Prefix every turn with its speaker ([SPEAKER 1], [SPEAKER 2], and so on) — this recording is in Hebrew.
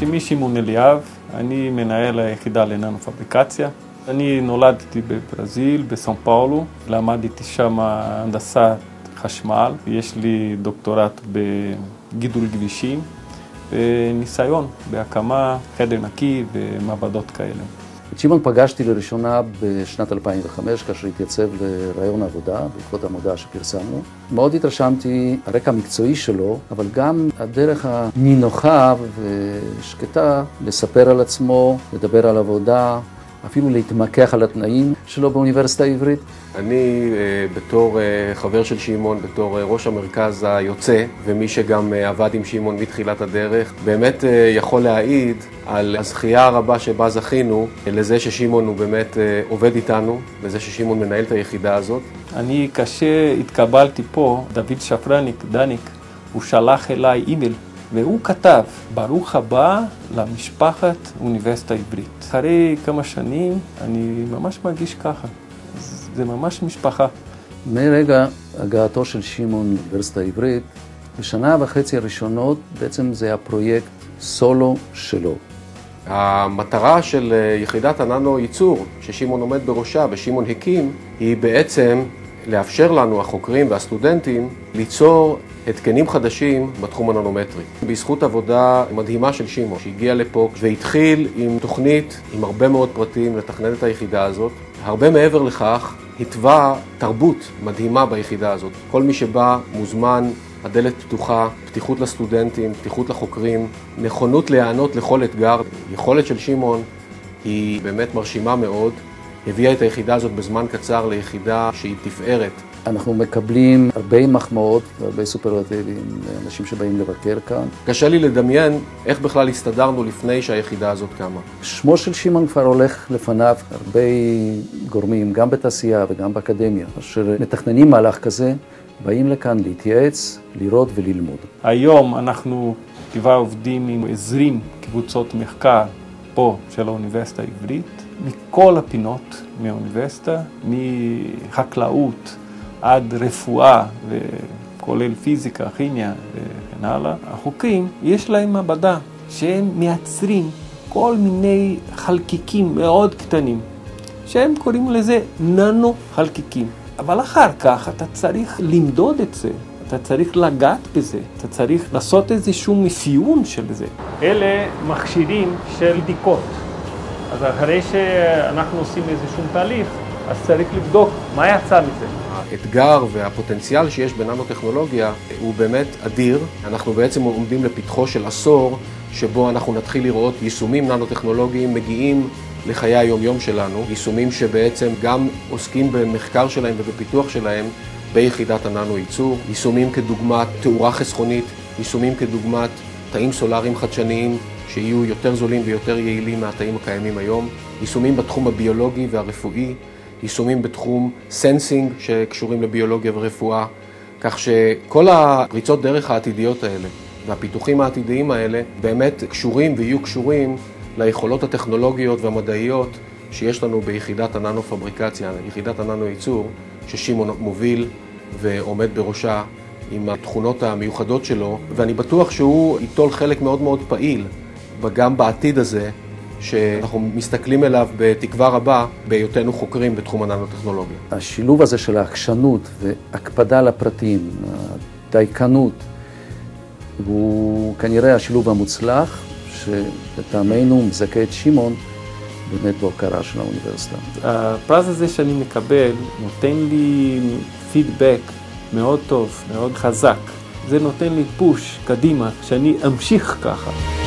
[SPEAKER 1] שמי שמעון אליאב, אני מנהל היחידה לננו פבריקציה. אני נולדתי בברזיל, בסן פאולו, למדתי שם הנדסת חשמל, יש לי דוקטורט בגידול כבישים וניסיון בהקמה, חדר נקי ומעבדות כאלה.
[SPEAKER 2] את שמעון פגשתי לראשונה בשנת 2005, כאשר התייצב לרעיון עבודה, בעקבות המודעה שפרסמנו. מאוד התרשמתי הרקע המקצועי שלו, אבל גם הדרך הנינוחה ושקטה לספר על עצמו, לדבר על עבודה, אפילו להתמקח על התנאים שלו באוניברסיטה העברית.
[SPEAKER 3] אני בתור חבר של שמעון, בתור ראש המרכז היוצא, ומי שגם עבד עם שמעון מתחילת הדרך, באמת יכול להעיד על הזכייה הרבה שבה זכינו, לזה ששמעון הוא באמת עובד איתנו, לזה ששמעון מנהל את היחידה הזאת.
[SPEAKER 1] אני, כשהתקבלתי פה, דוד שפרניק, דניק, הוא שלח אליי אימייל. והוא כתב, ברוך הבא למשפחת אוניברסיטה העברית. אחרי כמה שנים אני ממש מרגיש ככה, זה ממש משפחה.
[SPEAKER 2] מרגע הגעתו של שמעון לאוניברסיטה העברית, בשנה וחצי הראשונות בעצם זה הפרויקט סולו שלו.
[SPEAKER 3] המטרה של יחידת הננו ייצור, ששמעון עומד בראשה ושמעון הקים, היא בעצם לאפשר לנו, החוקרים והסטודנטים, ליצור התקנים חדשים בתחום הננומטרי. בזכות עבודה מדהימה של שמעון, שהגיע לפה והתחיל עם תוכנית עם הרבה מאוד פרטים לתכנן את היחידה הזאת. הרבה מעבר לכך, התווה תרבות מדהימה ביחידה הזאת. כל מי שבא מוזמן, הדלת פתוחה, פתיחות לסטודנטים, פתיחות לחוקרים, נכונות להיענות לכל אתגר. יכולת של שמעון היא באמת מרשימה מאוד. הביאה את היחידה הזאת בזמן קצר ליחידה שהיא תפארת.
[SPEAKER 2] אנחנו מקבלים הרבה מחמאות והרבה סופרלטיבים לאנשים שבאים לבקר כאן.
[SPEAKER 3] קשה לי לדמיין איך בכלל הסתדרנו לפני שהיחידה הזאת קמה.
[SPEAKER 2] שמו של שמעון כבר הולך לפניו הרבה גורמים, גם בתעשייה וגם באקדמיה, אשר מתכננים מהלך כזה, באים לכאן להתייעץ, לראות וללמוד.
[SPEAKER 1] היום אנחנו כבר עובדים עם 20 קבוצות מחקר פה של האוניברסיטה העברית, מכל הפינות מהאוניברסיטה, מחקלאות עד רפואה, וכולל פיזיקה, כימיה וכן הלאה. החוקרים, יש להם מעבדה שהם מייצרים כל מיני חלקיקים מאוד קטנים, שהם קוראים לזה ננו חלקיקים. אבל אחר כך אתה צריך למדוד את זה, אתה צריך לגעת בזה, אתה צריך לעשות איזשהו מפיון של זה. אלה מכשירים של בדיקות. אז אחרי שאנחנו עושים איזשהו תהליך, אז צריך לבדוק מה יצא מזה.
[SPEAKER 3] האתגר והפוטנציאל שיש בננו-טכנולוגיה הוא באמת אדיר. אנחנו בעצם עומדים לפתחו של עשור שבו אנחנו נתחיל לראות יישומים ננו-טכנולוגיים מגיעים לחיי היומיום שלנו, יישומים שבעצם גם עוסקים במחקר שלהם ובפיתוח שלהם ביחידת הננו-ייצור, יישומים כדוגמת תאורה חסכונית, יישומים כדוגמת תאים סולאריים חדשניים שיהיו יותר זולים ויותר יעילים מהתאים הקיימים היום, יישומים בתחום הביולוגי והרפואי, יישומים בתחום sensing שקשורים לביולוגיה ורפואה, כך שכל הפריצות דרך העתידיות האלה והפיתוחים העתידיים האלה באמת קשורים ויהיו קשורים ליכולות הטכנולוגיות והמדעיות שיש לנו ביחידת הננו-פבריקציה, יחידת הננו-ייצור, ששמעון מוביל ועומד בראשה עם התכונות המיוחדות שלו, ואני בטוח שהוא ייטול חלק מאוד מאוד פעיל גם בעתיד הזה, שאנחנו מסתכלים אליו בתקווה רבה בהיותנו חוקרים בתחום הננו-טכנולוגיה.
[SPEAKER 2] השילוב הזה של העקשנות והקפדה לפרטים, הדייקנות, הוא כנראה השילוב המוצלח, שלטעמנו מזכה את שמעון באמת בהוקרה של האוניברסיטה.
[SPEAKER 1] הפרס הזה שאני מקבל נותן לי פידבק מאוד טוב, מאוד חזק. זה נותן לי פוש קדימה, שאני אמשיך ככה.